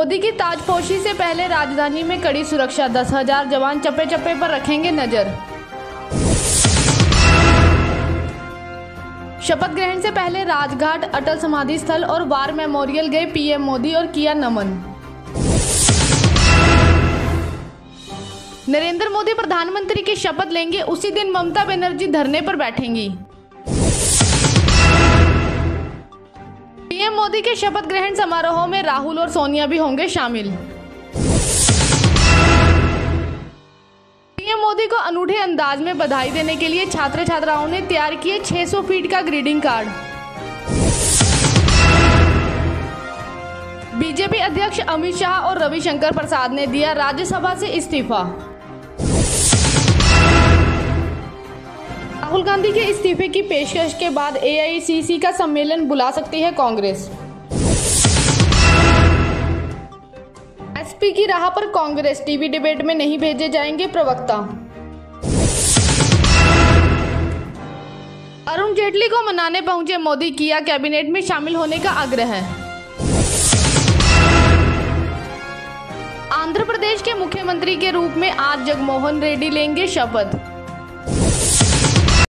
मोदी की ताजपोशी से पहले राजधानी में कड़ी सुरक्षा, दस हज़ार जवान चप्पे चप्पे पर रखेंगे नज़र। शपथ ग्रहण से पहले राजघाट, अटल समाधि स्थल और वार मेमोरियल गए पीएम मोदी और किया नमन। नरेंद्र मोदी प्रधानमंत्री की शपथ लेंगे, उसी दिन ममता बनर्जी धरने पर बैठेंगी। पीएम मोदी के शपथ ग्रहण समारोह में राहुल और सोनिया भी होंगे शामिल। पीएम मोदी को अनूठे अंदाज में बधाई देने के लिए छात्र छात्राओं ने तैयार किए 600 फीट का ग्रीटिंग कार्ड। बीजेपी अध्यक्ष अमित शाह और रविशंकर प्रसाद ने दिया राज्यसभा से इस्तीफा। राहुल गांधी के इस्तीफे की पेशकश के बाद एआईसीसी का सम्मेलन बुला सकती है कांग्रेस। एसपी की राह पर कांग्रेस टीवी डिबेट में नहीं भेजे जाएँगे प्रवक्ता। अरुण जेटली को मनाने पहुँचे मोदी, किया कैबिनेट में शामिल होने का आग्रह। आंध्र प्रदेश के मुख्यमंत्री के रूप में आज जगमोहन रेड्डी लेंगे शपथ।